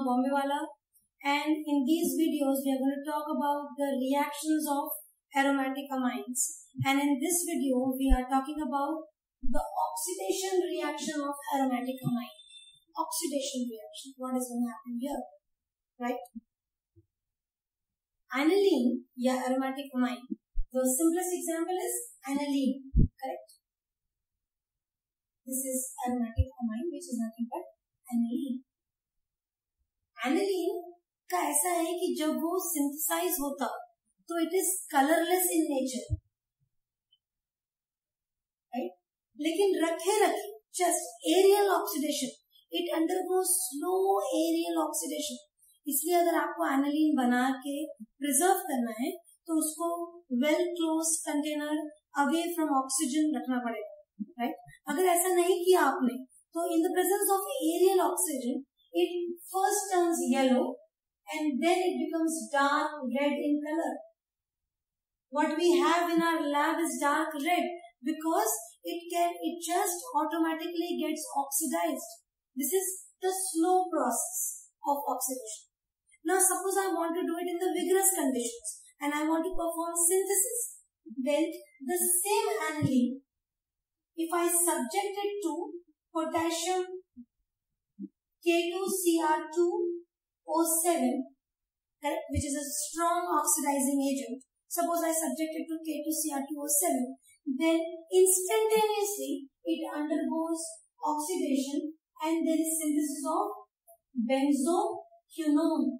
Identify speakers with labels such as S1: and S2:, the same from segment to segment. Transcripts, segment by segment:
S1: Puriwala and in these videos we are going to talk about the reactions of aromatic amines and in this video we are talking about the oxidation reaction of aromatic amine. Oxidation reaction, what is going to happen here, right? Aniline, yeah, aromatic amine. The simplest example is aniline, correct? This is aromatic amine which is nothing but aniline. Aniline का ऐसा है कि जब वो synthesise होता तो it is colourless in nature right लेकिन रखे रखे just aerial oxidation it undergo slow aerial oxidation इसलिए अगर आपको एनालिन बना के प्रिजर्व करना है तो उसको well close container away from oxygen रखना पड़ेगा. राइट अगर ऐसा नहीं किया आपने तो in the presence of aerial oxygen it first turns yellow and then it becomes dark red in color. What we have in our lab is dark red because it can, it just automatically gets oxidized. This is the slow process of oxidation. Now suppose I want to do it in the vigorous conditions and I want to perform synthesis. Then the same aniline, if I subject it to potassium K2Cr2O7, which is a strong oxidizing agent, suppose I subject it to K2Cr2O7, then instantaneously it undergoes oxidation and there is synthesis of benzoquinone.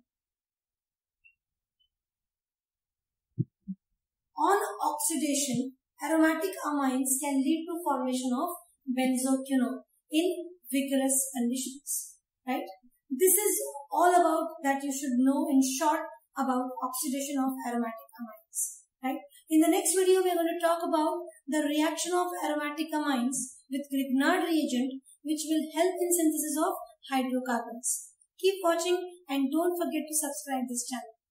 S1: On oxidation, aromatic amines can lead to formation of benzoquinone in vigorous conditions, right? This is all about that you should know in short about oxidation of aromatic amines, right? In the next video, we are going to talk about the reaction of aromatic amines with Grignard reagent, which will help in synthesis of hydrocarbons. Keep watching and don't forget to subscribe this channel.